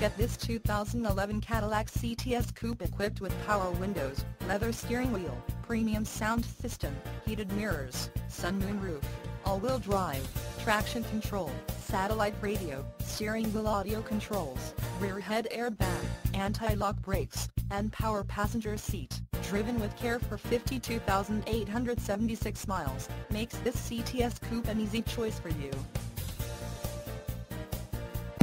Get this 2011 Cadillac CTS Coupe equipped with power windows, leather steering wheel, premium sound system, heated mirrors, sunmoon roof, all-wheel drive, traction control, satellite radio, steering wheel audio controls, rear head airbag, anti-lock brakes, and power passenger seat, driven with care for 52,876 miles, makes this CTS Coupe an easy choice for you.